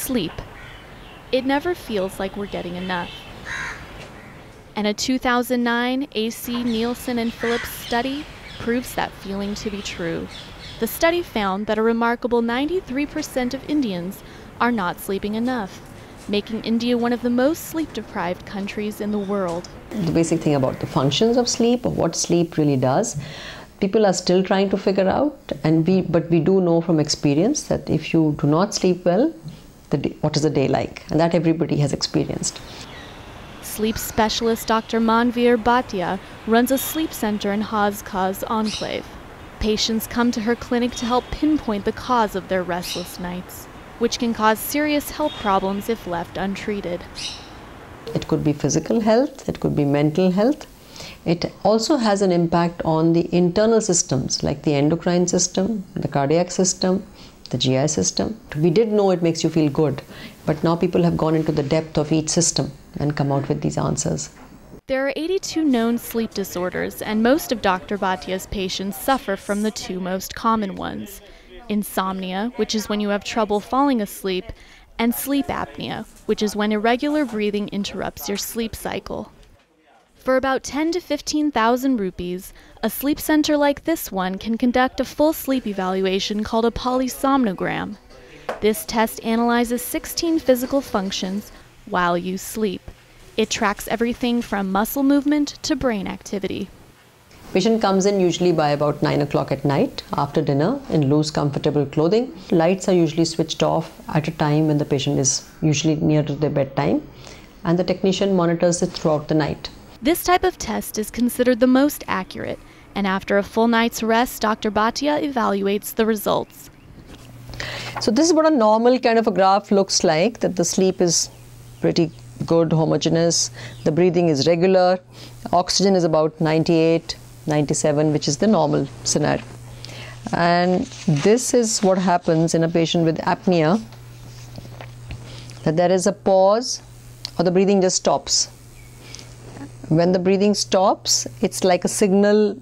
sleep. It never feels like we're getting enough. And a 2009 AC Nielsen and Philips study proves that feeling to be true. The study found that a remarkable 93% of Indians are not sleeping enough, making India one of the most sleep deprived countries in the world. The basic thing about the functions of sleep, or what sleep really does, people are still trying to figure out and we but we do know from experience that if you do not sleep well day, what is the day like and that everybody has experienced Sleep specialist Dr. Manvir Bhatia runs a sleep center in Hauz Khas Enclave. Patients come to her clinic to help pinpoint the cause of their restless nights, which can cause serious health problems if left untreated. It could be physical health, it could be mental health. It also has an impact on the internal systems like the endocrine system, the cardiac system, the GI system. We did know it makes you feel good, but now people have gone into the depth of each system and come out with these answers. There are 82 known sleep disorders, and most of Dr. Bhatia's patients suffer from the two most common ones insomnia, which is when you have trouble falling asleep, and sleep apnea, which is when irregular breathing interrupts your sleep cycle. For about 10 to 15,000 rupees, a sleep center like this one can conduct a full sleep evaluation called a polysomnogram. This test analyzes 16 physical functions while you sleep. It tracks everything from muscle movement to brain activity. Patient comes in usually by about 9 o'clock at night after dinner in loose, comfortable clothing. Lights are usually switched off at a time when the patient is usually near to their bedtime, and the technician monitors it throughout the night. This type of test is considered the most accurate, and after a full night's rest, Dr. Bhatia evaluates the results. So this is what a normal kind of a graph looks like, that the sleep is pretty good, homogeneous, the breathing is regular, oxygen is about 98, 97, which is the normal scenario. And this is what happens in a patient with apnea, that there is a pause or the breathing just stops when the breathing stops, it's like a signal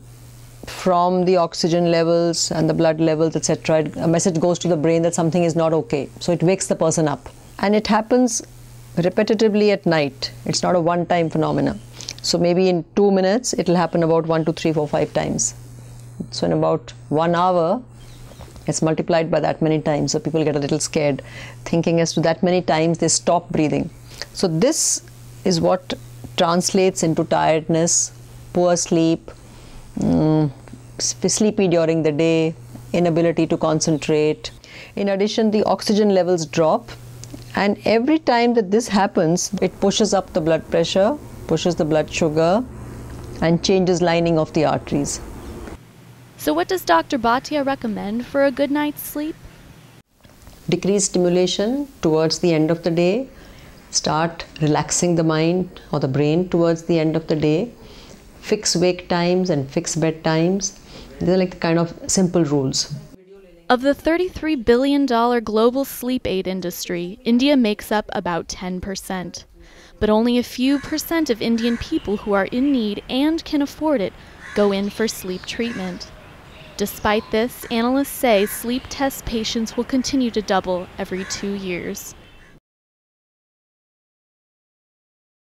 from the oxygen levels and the blood levels, etc. A message goes to the brain that something is not okay. So it wakes the person up. And it happens repetitively at night. It's not a one time phenomenon. So maybe in two minutes, it'll happen about one, two, three, four, five times. So in about one hour, it's multiplied by that many times. So people get a little scared, thinking as to that many times they stop breathing. So this is what translates into tiredness, poor sleep, um, sleepy during the day, inability to concentrate. In addition, the oxygen levels drop, and every time that this happens, it pushes up the blood pressure, pushes the blood sugar, and changes lining of the arteries. So, what does Dr. Bhatia recommend for a good night's sleep? Decrease stimulation towards the end of the day start relaxing the mind or the brain towards the end of the day, fix wake times and fix bed times. These are like the kind of simple rules. Of the $33 billion global sleep aid industry, India makes up about 10%. But only a few percent of Indian people who are in need and can afford it go in for sleep treatment. Despite this, analysts say sleep test patients will continue to double every two years.